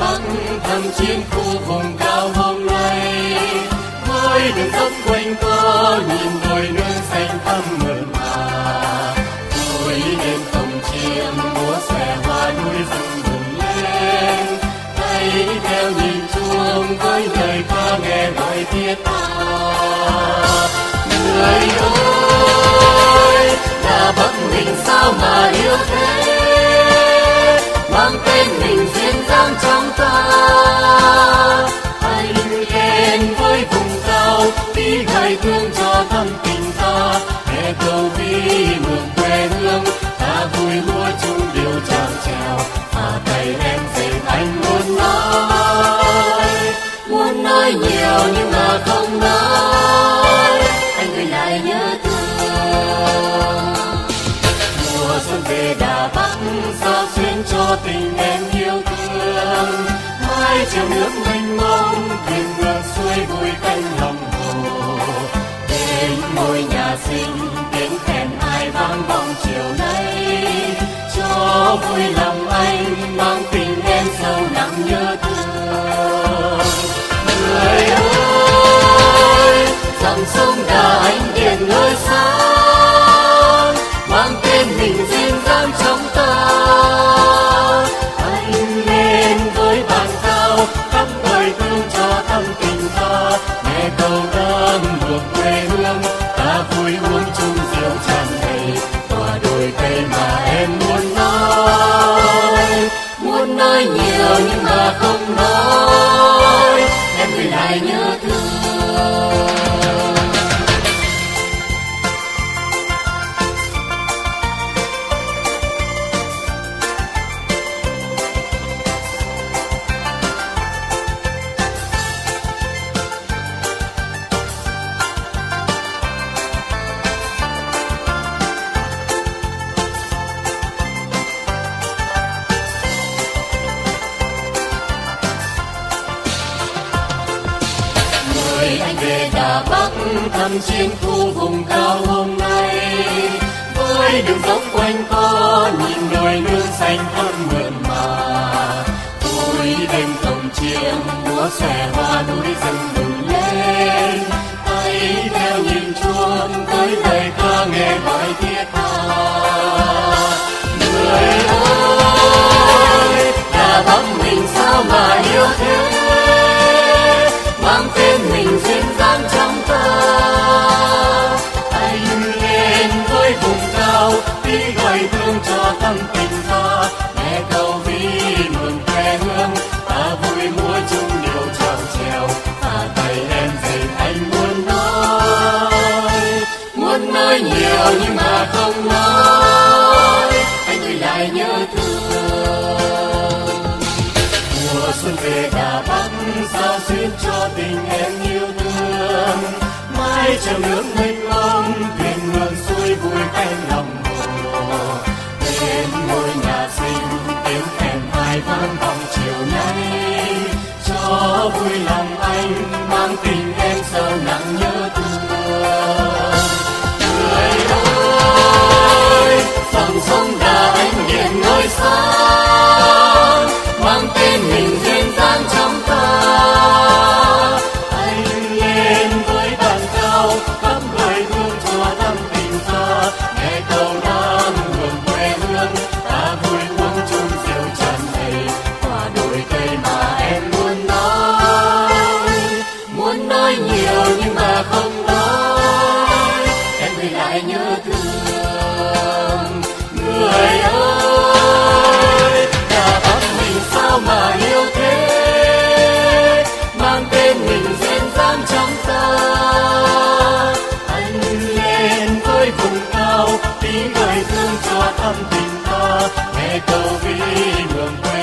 bắc, thăm chiến khu vùng cao hôm nay với đường dốc quanh co, nhìn đồi nương xanh thắm mượn mà. Tôi đêm cổng chiêm múa xòe hoa núi rừng bừng lên. Tay theo nhìn chuông với lời ca nghe gọi thiết tha. Người ơi đà bắc mình sao mà yêu thế? Thương tình ta hè cầu vi mừng quê hương, ta vui lúa chung điều chàng trèo và tay em dậy anh muốn nói muốn nói nhiều nhưng mà không nói. Anh người lại nhớ thương. Mùa xuân về đà bắc sao xuyên cho tình em yêu thương. Mai chiều nước mênh mông thuyền ngược xuôi vui cánh lòng về đà bắc, thăm chiến khu vùng cao hôm nay. Với đường dốc quanh co, nhìn đồi nương xanh thắm mượn mà. Tôi đêm cổng chiêng, múa xòe hoa núi rừng bừng lên. Tay theo nhìn chuông, tới lời ca nghe gọi thiết tha. Mừng quê hương. Ta vui múa chung điệu trào trèo. Ta tay em dệt anh muốn nói. Muốn nói nhiều nhưng mà không nói. Anh gửi lại nhớ thương. Mùa xuân về đà bắc sao xuyên cho tình em yêu thương. Mai chiều nước mênh mông, thuyền ngược xuôi vui cánh lòng hồ. Bên ngôi sao tiếng người thương cho thăm tình ta nghe câu vi mường quê.